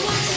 What?